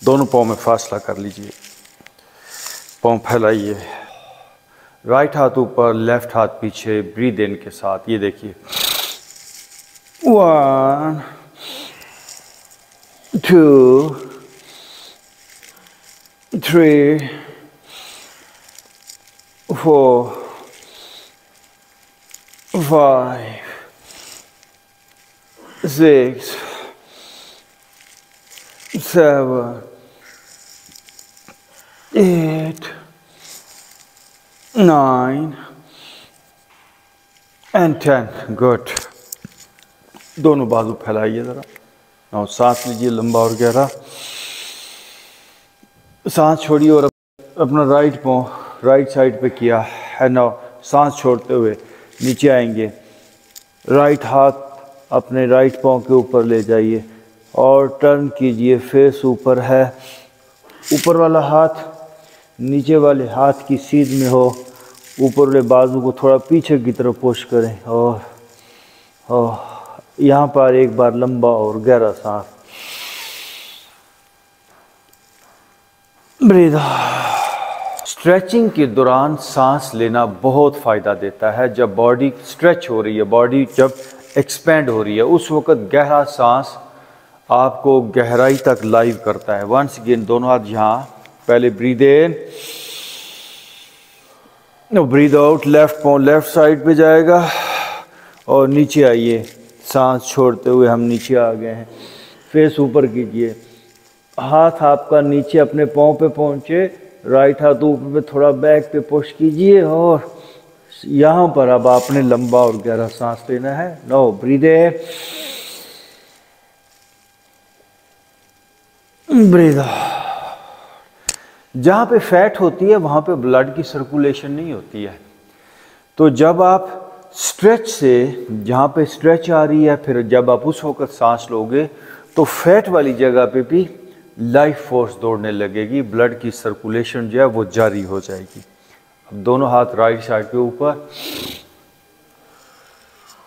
دونوں پاؤں میں فاصلہ کر لیجیے۔ پاؤں پھیلائیے۔ رائٹ ہاتھ اوپر لیفٹ ہاتھ پیچھے بریدھ ان کے ساتھ۔ یہ دیکھیے۔ One two three four five six seven, eight, nine, and ten. Good. دونوں بازو پھیلائیے ذرا اور سانس لیجیے لمبا اور گہرا سانس چھوڑیے اور اپنا رائٹ پاؤں رائٹ سائڈ پہ کیا ہے نا سانس چھوڑتے ہوئے نیچے آئیں گے رائٹ ہاتھ اپنے رائٹ پاؤں کے اوپر لے جائیے اور ٹرن کیجیے، فیس اوپر ہے۔ اوپر والا ہاتھ نیچے والے ہاتھ کی سیدھ میں ہو۔ اوپر والے بازو کو تھوڑا پیچھے کی طرف پوش کریں۔ اور یہاں پر ایک بار لمبا اور گہرا سانس۔ بریدہ۔ اسٹریچنگ کے دوران سانس لینا بہت فائدہ دیتا ہے۔ جب باڈی اسٹریچ ہو رہی ہے، باڈی جب ایکسپینڈ ہو رہی ہے، اس وقت گہرا سانس آپ کو گہرائی تک لائیو کرتا ہے۔ ونس اگین دونوں ہاتھ یہاں۔ پہلے breathe in breathe out left پاؤں لیفٹ سائڈ پہ جائے گا۔ اور نیچے آئیے۔ سانس چھوڑتے ہوئے ہم نیچے آ گئے ہیں۔ فیس اوپر کیجیے ہاتھ آپ کا نیچے اپنے پاؤں پہ پہنچے۔ رائٹ ہاتھ اوپر پہ تھوڑا بیک پہ پوش کیجیے اور یہاں پر اب آپ نے لمبا اور گہرا سانس لینا ہے۔ نو بریدے بریدہ جہاں پہ فیٹ ہوتی ہے، وہاں پہ بلڈ کی سرکولیشن نہیں ہوتی ہے۔ تو جب آپ سٹریچ سے، جہاں پہ سٹریچ آ رہی ہے، پھر جب آپ اس وقت سانس لو گے، تو فیٹ والی جگہ پہ بھی لائف فورس دوڑنے لگے گی۔ بلڈ کی سرکولیشن جو ہے، وہ جاری ہو جائے گی۔ اب دونوں ہاتھ رائٹ سائڈ کے اوپر۔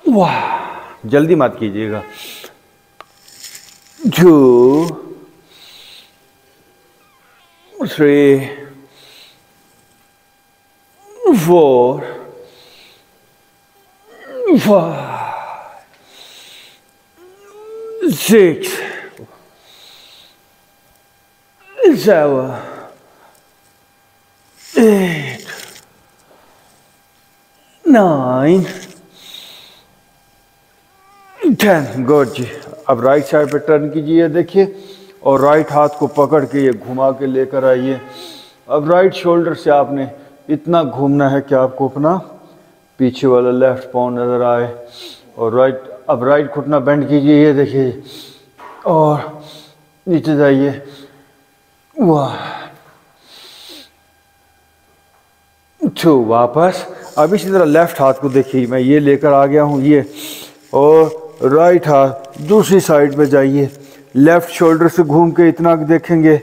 واہ! جلدی مت کیجیے گا۔ جو three, four, five, six, seven, eight, nine, ten. Good جی اب رائٹ سائڈ پہ ٹرن کیجیے دیکھیے اور رائٹ ہاتھ کو پکڑ کے یہ گھما کے لے کر آئیے۔ اب رائٹ شولڈر سے آپ نے اتنا گھومنا ہے کہ آپ کو اپنا پیچھے والا لیفٹ پاؤں نظر آئے۔ اور رائٹ اب رائٹ گھٹنا بینڈ کیجیے یہ دیکھیے۔ اور نیچے جائیے۔ ٹو واپس۔ اب اسی طرح لیفٹ ہاتھ کو دیکھیے، میں یہ لے کر آ گیا ہوں، یہ۔ اور رائٹ ہاتھ دوسری سائڈ پہ جائیے۔ لیفٹ شولڈر سے گھوم کے اتنا دیکھیں گے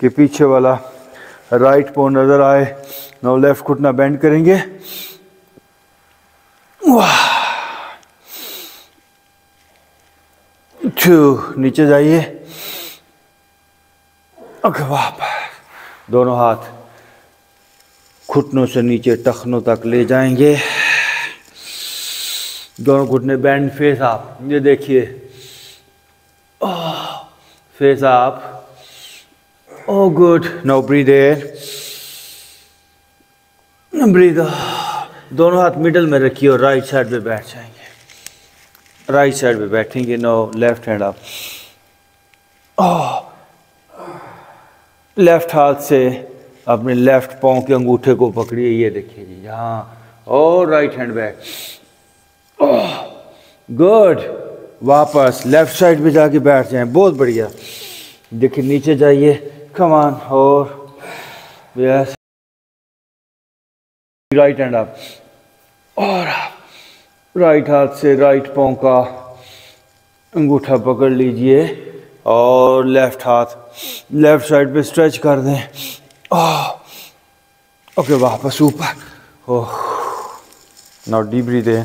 کہ پیچھے والا رائٹ پو نظر آئے۔ نو لیفٹ گھٹنا بینڈ کریں گے۔ نیچے جائیے۔ دونوں ہاتھ گھٹنوں سے نیچے، ٹخنوں تک لے جائیں گے۔ دونوں گھٹنے بینڈ فیس آپ، یہ دیکھیے۔ فیس آپ او گڈ نو برید ایئر دونوں ہاتھ مڈل میں رکھیے اور رائٹ سائڈ پہ بیٹھ جائیں گے رائٹ سائڈ پہ بیٹھیں گے نو لیفٹ ہینڈ آپ لیفٹ ہاتھ سے اپنے لیفٹ پاؤں کے انگوٹھے کو پکڑیے یہ دیکھیے جی یہاں اور رائٹ ہینڈ بیک گڈ واپس لیفٹ سائڈ پہ جا کے بیٹھ جائیں۔ بہت بڑھیا۔ دیکھیں، نیچے جائیے۔ کمان اور رائٹ ہینڈ آپ اور رائٹ ہاتھ سے رائٹ پاؤں کا انگوٹھا پکڑ لیجیے۔ اور لیفٹ ہاتھ لیفٹ سائڈ پہ سٹریچ کر دیں۔ اوکے واپس اوپر۔ اوہ ناؤ ڈیبری دیں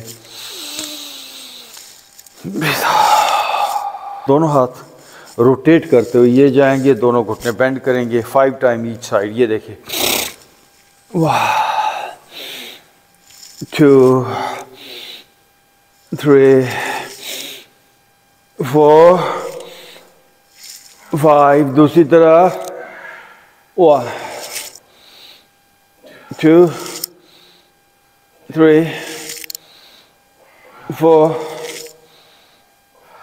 دونوں ہاتھ روٹیٹ کرتے ہوئے یہ جائیں گے، دونوں گھٹنے بینڈ کریں گے فائیو ٹائم ایچ سائڈ یہ دیکھیں۔ واہ ٹو تھری فور فائیو دوسری طرح۔ One two three four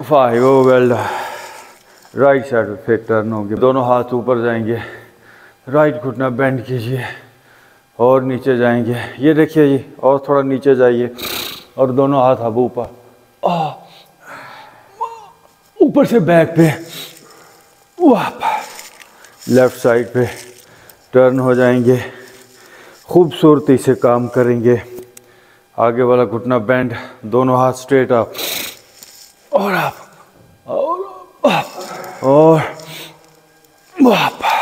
five well right side پہ پھر ٹرن ہوں گے۔ دونوں ہاتھ اوپر جائیں گے۔ رائٹ گھٹنا بینڈ کیجیے اور نیچے جائیں گے۔ یہ دیکھیے جی اور تھوڑا نیچے جائیے اور دونوں ہاتھ اب اوپر۔ اوپر سے بیک پہ۔ لیفٹ سائڈ پہ ٹرن ہو جائیں گے۔ خوبصورتی سے کام کریں گے۔ آگے والا گھٹنا بینڈ دونوں ہاتھ اسٹریٹ آپ اور آپ اور آپ اور آپ